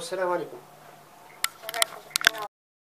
será valiente. Pues.